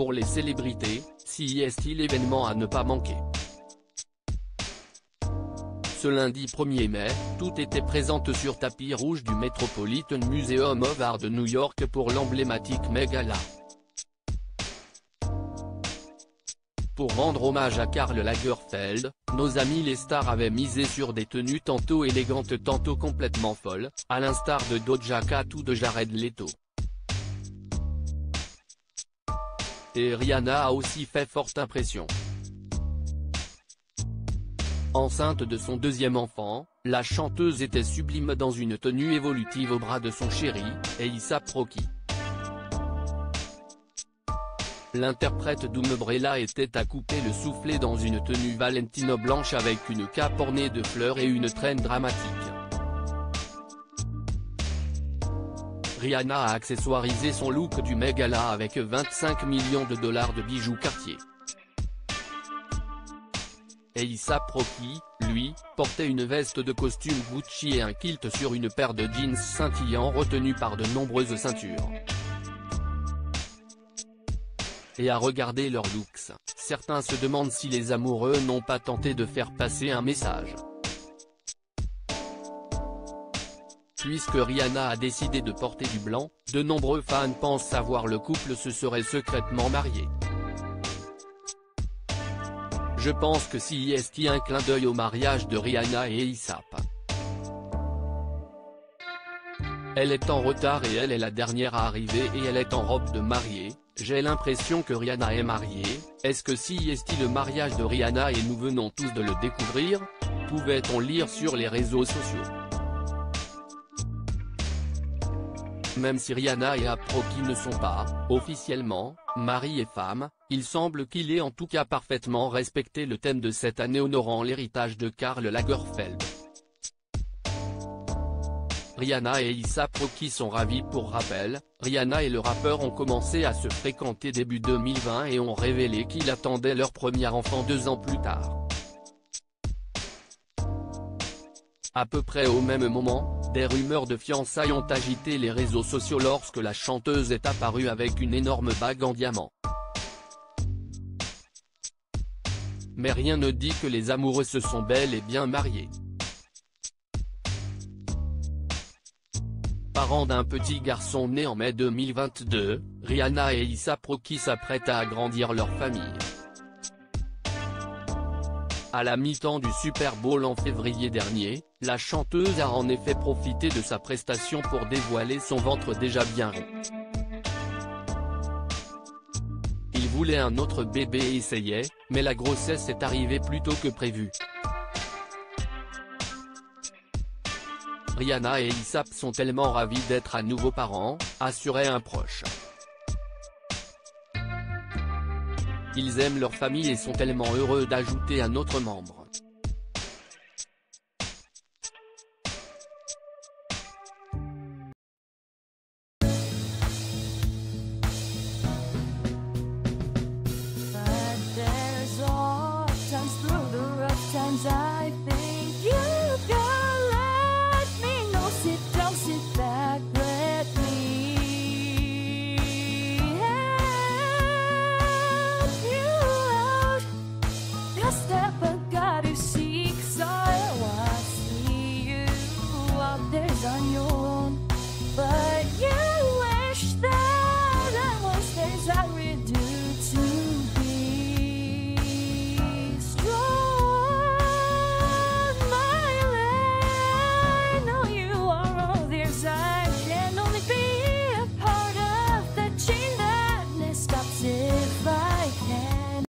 Pour les célébrités, CES l'événement à ne pas manquer. Ce lundi 1er mai, tout était présente sur tapis rouge du Metropolitan Museum of Art de New York pour l'emblématique Megala. Pour rendre hommage à Karl Lagerfeld, nos amis les stars avaient misé sur des tenues tantôt élégantes tantôt complètement folles, à l'instar de Doja Cat ou de Jared Leto. Et Rihanna a aussi fait forte impression. Enceinte de son deuxième enfant, la chanteuse était sublime dans une tenue évolutive au bras de son chéri, Eissa Proki. L'interprète d'Umbrella était à couper le soufflet dans une tenue Valentino blanche avec une cape ornée de fleurs et une traîne dramatique. Rihanna a accessoirisé son look du Megala avec 25 millions de dollars de bijoux Cartier. Eissa Proki, lui, portait une veste de costume Gucci et un kilt sur une paire de jeans scintillants retenus par de nombreuses ceintures et à regarder leurs looks, certains se demandent si les amoureux n'ont pas tenté de faire passer un message. Puisque Rihanna a décidé de porter du blanc, de nombreux fans pensent savoir le couple se serait secrètement marié. Je pense que si est un clin d'œil au mariage de Rihanna et Isap. Elle est en retard et elle est la dernière à arriver et elle est en robe de mariée, j'ai l'impression que Rihanna est mariée, est-ce que si est le mariage de Rihanna et nous venons tous de le découvrir? Pouvait-on lire sur les réseaux sociaux? Même si Rihanna et Aproki ne sont pas, officiellement, mari et femme, il semble qu'il ait en tout cas parfaitement respecté le thème de cette année honorant l'héritage de Karl Lagerfeld. Rihanna et Issa Proki sont ravis pour rappel, Rihanna et le rappeur ont commencé à se fréquenter début 2020 et ont révélé qu'ils attendaient leur premier enfant deux ans plus tard. À peu près au même moment, des rumeurs de fiançailles ont agité les réseaux sociaux lorsque la chanteuse est apparue avec une énorme bague en diamant. Mais rien ne dit que les amoureux se sont bel et bien mariés. Parents d'un petit garçon né en mai 2022, Rihanna et Issa Proki s'apprêtent à agrandir leur famille. À la mi-temps du Super Bowl en février dernier, la chanteuse a en effet profité de sa prestation pour dévoiler son ventre déjà bien rond. Il voulait un autre bébé et essayait, mais la grossesse est arrivée plus tôt que prévu. Rihanna et Isap sont tellement ravis d'être à nouveau parents, assurait un proche. Ils aiment leur famille et sont tellement heureux d'ajouter un autre membre.